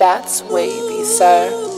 That's wavy, sir.